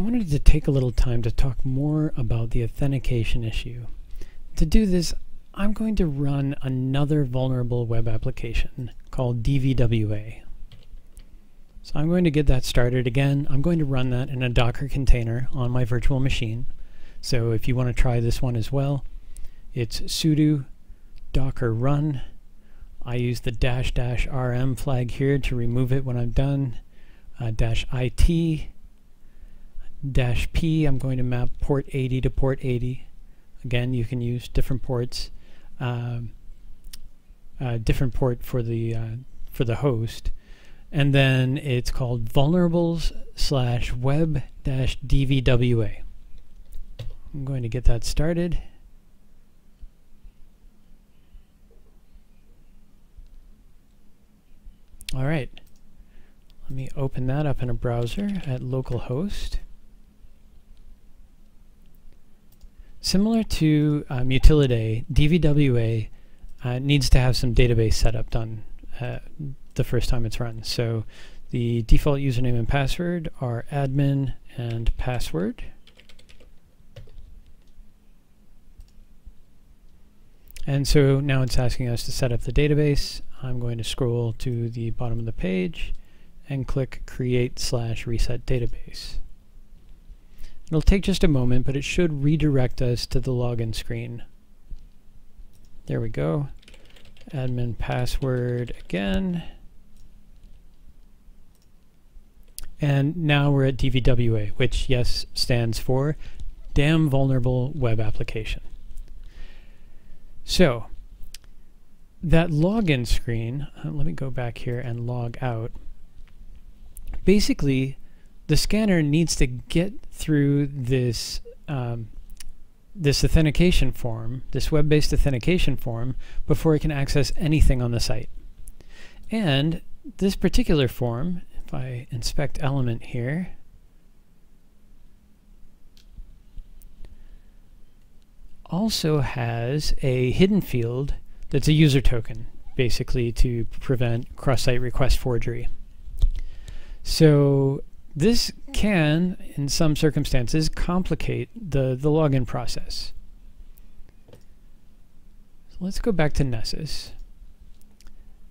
I wanted to take a little time to talk more about the authentication issue. To do this, I'm going to run another vulnerable web application called DVWA. So I'm going to get that started again. I'm going to run that in a Docker container on my virtual machine. So if you want to try this one as well, it's sudo docker run. I use the dash dash rm flag here to remove it when I'm done. Uh, dash it dash p, I'm going to map port 80 to port 80. Again, you can use different ports. Um, uh, different port for the uh, for the host and then it's called vulnerables slash web dash dvwa. I'm going to get that started. All right, let me open that up in a browser at localhost. Similar to um, Mutillidae, DVWA uh, needs to have some database setup done uh, the first time it's run. So the default username and password are admin and password. And so now it's asking us to set up the database. I'm going to scroll to the bottom of the page and click create slash reset database. It'll take just a moment, but it should redirect us to the login screen. There we go. Admin password again. And now we're at DVWA, which, yes, stands for Damn Vulnerable Web Application. So, that login screen, uh, let me go back here and log out. Basically, the scanner needs to get through this um, this authentication form, this web-based authentication form, before it can access anything on the site. And this particular form if I inspect element here, also has a hidden field that's a user token, basically to prevent cross-site request forgery. So this can, in some circumstances, complicate the, the login process. So let's go back to Nessus.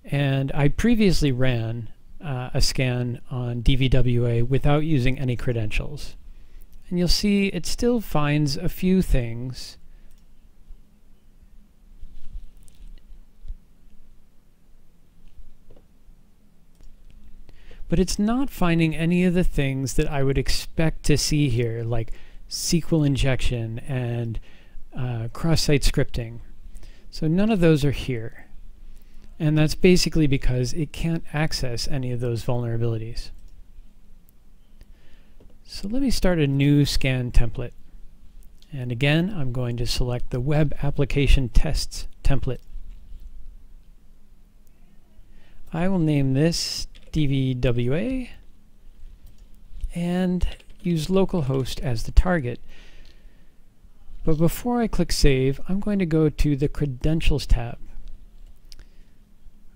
And I previously ran uh, a scan on DVWA without using any credentials. And you'll see it still finds a few things but it's not finding any of the things that I would expect to see here, like SQL injection and uh, cross-site scripting. So none of those are here. And that's basically because it can't access any of those vulnerabilities. So let me start a new scan template. And again, I'm going to select the Web Application Tests template. I will name this DVWA and use localhost as the target. But before I click Save, I'm going to go to the Credentials tab.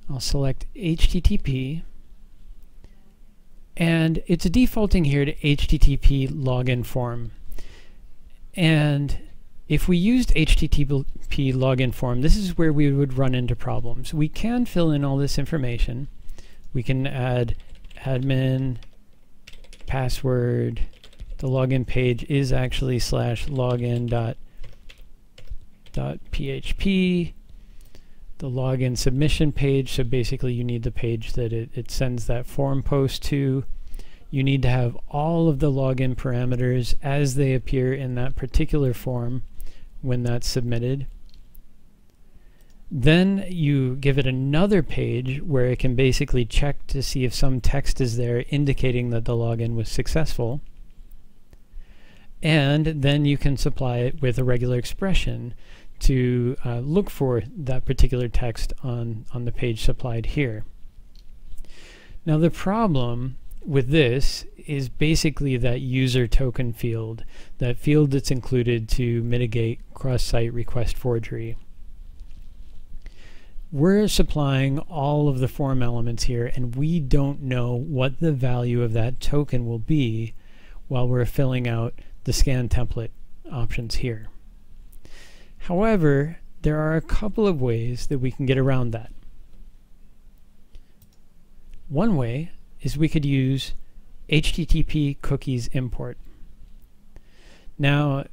I'll select HTTP and it's defaulting here to HTTP login form. And if we used HTTP login form, this is where we would run into problems. We can fill in all this information. We can add admin, password. The login page is actually slash login dot dot php the login submission page. So basically you need the page that it, it sends that form post to. You need to have all of the login parameters as they appear in that particular form when that's submitted. Then you give it another page where it can basically check to see if some text is there indicating that the login was successful. And then you can supply it with a regular expression to uh, look for that particular text on, on the page supplied here. Now the problem with this is basically that user token field, that field that's included to mitigate cross-site request forgery. We're supplying all of the form elements here and we don't know what the value of that token will be while we're filling out the scan template options here. However, there are a couple of ways that we can get around that. One way is we could use HTTP cookies import. Now,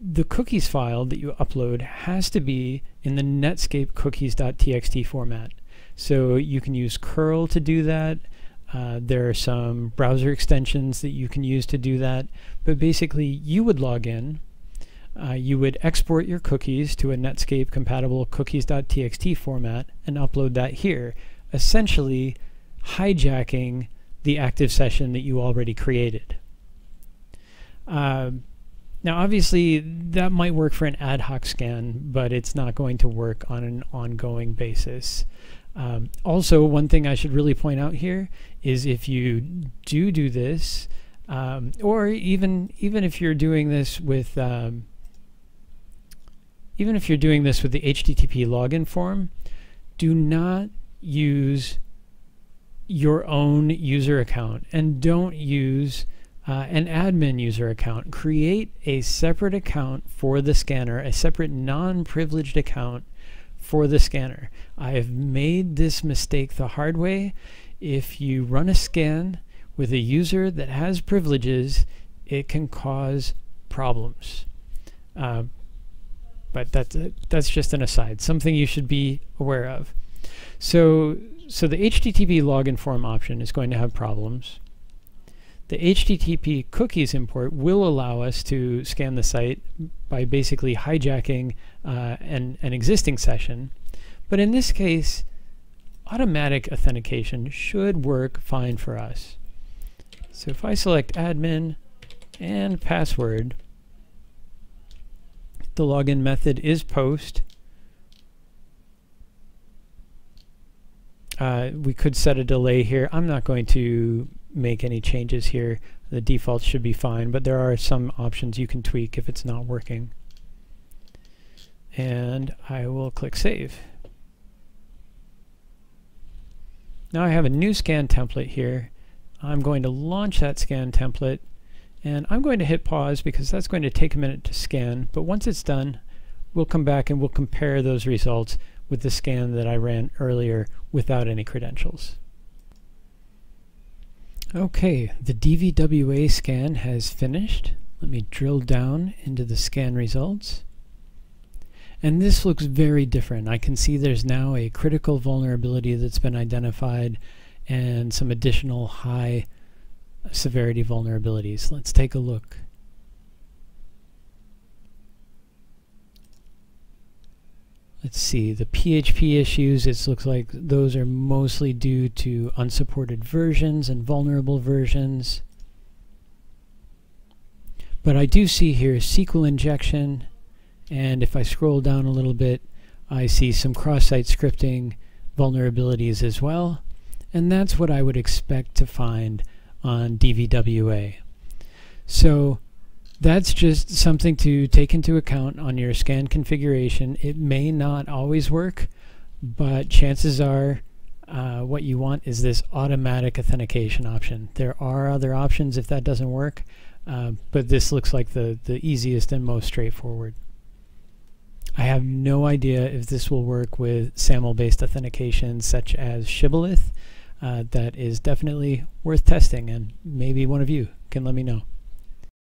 the cookies file that you upload has to be in the Netscape cookies.txt format. So you can use curl to do that. Uh, there are some browser extensions that you can use to do that. But basically, you would log in. Uh, you would export your cookies to a Netscape compatible cookies.txt format and upload that here, essentially hijacking the active session that you already created. Uh, now, obviously, that might work for an ad hoc scan, but it's not going to work on an ongoing basis. Um, also, one thing I should really point out here is if you do do this, um, or even even if you're doing this with um, even if you're doing this with the HTTP login form, do not use your own user account and don't use uh, an admin user account. Create a separate account for the scanner, a separate non-privileged account for the scanner. I have made this mistake the hard way. If you run a scan with a user that has privileges, it can cause problems. Uh, but that's, uh, that's just an aside, something you should be aware of. So, so the HTTP login form option is going to have problems. The HTTP cookies import will allow us to scan the site by basically hijacking uh, an, an existing session. But in this case, automatic authentication should work fine for us. So if I select admin and password, the login method is post. Uh, we could set a delay here. I'm not going to make any changes here. The default should be fine, but there are some options you can tweak if it's not working. And I will click Save. Now I have a new scan template here. I'm going to launch that scan template and I'm going to hit pause because that's going to take a minute to scan but once it's done we'll come back and we'll compare those results with the scan that I ran earlier without any credentials. Okay, the DVWA scan has finished. Let me drill down into the scan results. And this looks very different. I can see there's now a critical vulnerability that's been identified and some additional high severity vulnerabilities. Let's take a look. Let's see, the PHP issues, it looks like those are mostly due to unsupported versions and vulnerable versions. But I do see here SQL injection, and if I scroll down a little bit, I see some cross-site scripting vulnerabilities as well, and that's what I would expect to find on DVWA. So that's just something to take into account on your scan configuration. It may not always work, but chances are uh, what you want is this automatic authentication option. There are other options if that doesn't work, uh, but this looks like the, the easiest and most straightforward. I have no idea if this will work with SAML-based authentication such as Shibboleth. Uh, that is definitely worth testing, and maybe one of you can let me know.